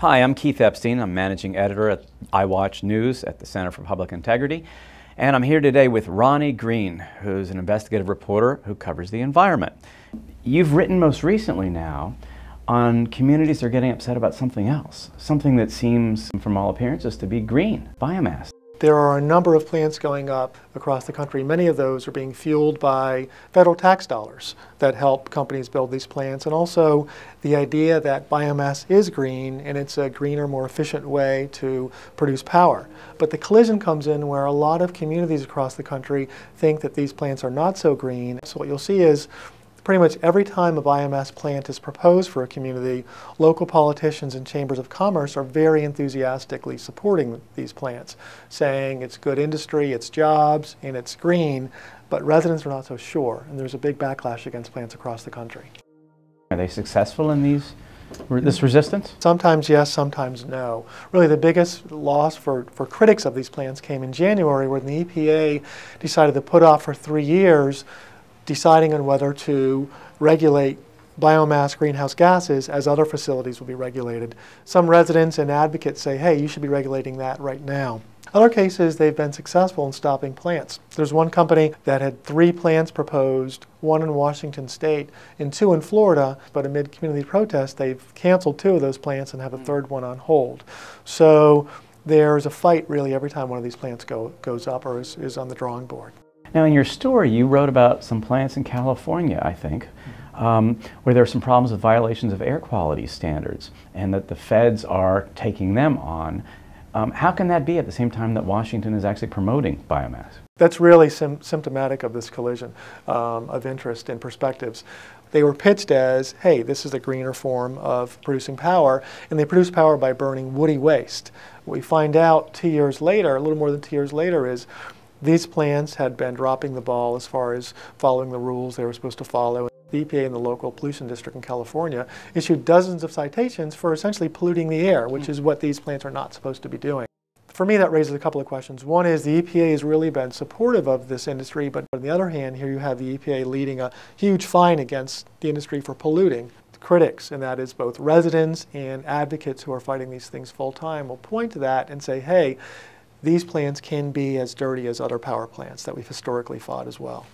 Hi, I'm Keith Epstein. I'm managing editor at iWatch News at the Center for Public Integrity. And I'm here today with Ronnie Greene, who's an investigative reporter who covers the environment. You've written most recently now on communities that are getting upset about something else, something that seems, from all appearances, to be green, biomass. There are a number of plants going up across the country. Many of those are being fueled by federal tax dollars that help companies build these plants. And also the idea that biomass is green and it's a greener, more efficient way to produce power. But the collision comes in where a lot of communities across the country think that these plants are not so green. So what you'll see is pretty much every time a biomass plant is proposed for a community, local politicians and chambers of commerce are very enthusiastically supporting these plants, saying it's good industry, it's jobs, and it's green, but residents are not so sure, and there's a big backlash against plants across the country. Are they successful in these this resistance? Sometimes yes, sometimes no. Really the biggest loss for, for critics of these plants came in January when the EPA decided to put off for three years deciding on whether to regulate biomass greenhouse gases as other facilities will be regulated. Some residents and advocates say, hey, you should be regulating that right now. Other cases, they've been successful in stopping plants. There's one company that had three plants proposed, one in Washington state and two in Florida, but amid community protests, they've canceled two of those plants and have a hmm. third one on hold. So there's a fight really every time one of these plants go, goes up or is, is on the drawing board. Now, in your story, you wrote about some plants in California, I think, um, where there are some problems with violations of air quality standards, and that the feds are taking them on. Um, how can that be at the same time that Washington is actually promoting biomass? That's really symptomatic of this collision um, of interest and perspectives. They were pitched as, hey, this is a greener form of producing power, and they produce power by burning woody waste. What we find out two years later, a little more than two years later, is these plants had been dropping the ball as far as following the rules they were supposed to follow. The EPA and the local pollution district in California issued dozens of citations for essentially polluting the air, which hmm. is what these plants are not supposed to be doing. For me, that raises a couple of questions. One is the EPA has really been supportive of this industry, but on the other hand, here you have the EPA leading a huge fine against the industry for polluting critics, and that is both residents and advocates who are fighting these things full time, will point to that and say, hey, these plants can be as dirty as other power plants that we've historically fought as well.